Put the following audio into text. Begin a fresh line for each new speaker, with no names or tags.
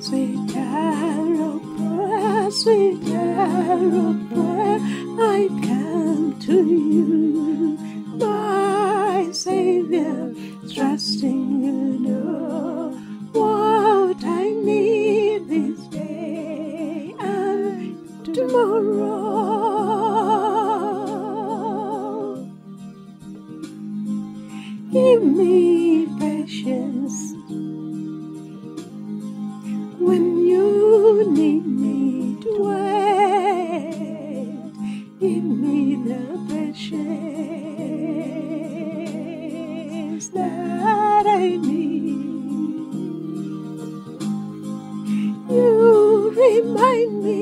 Sweet arrow prayer, sweet arrow prayer, I come to you, my Savior, trusting you know what I need this day and tomorrow. Give me Give me the patience that I need. You remind me